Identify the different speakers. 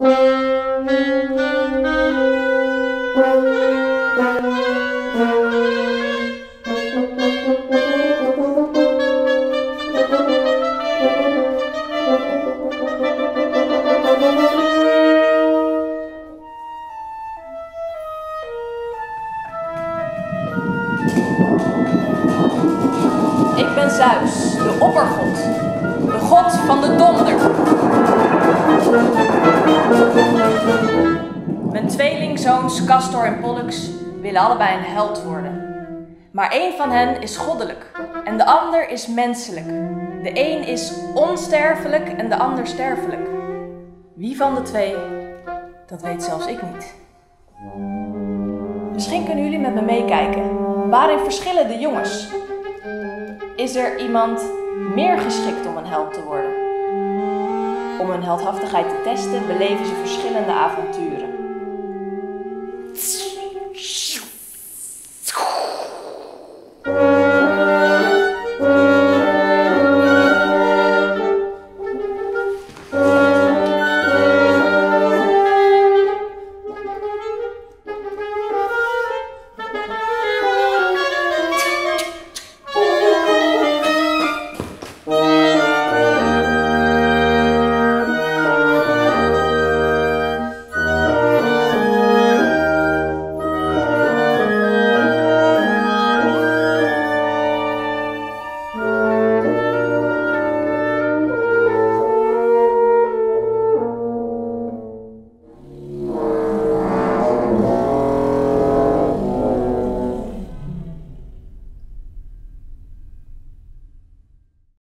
Speaker 1: Ik ben Zeus, de oppergod, de god van de donder. Tweelingzoons Castor en Pollux willen allebei een held worden. Maar één van hen is goddelijk en de ander is menselijk. De een is onsterfelijk en de ander sterfelijk. Wie van de twee, dat weet zelfs ik niet. Misschien kunnen jullie met me meekijken. Waarin verschillen de jongens? Is er iemand meer geschikt om een held te worden? Om hun heldhaftigheid te testen, beleven ze verschillende avonturen.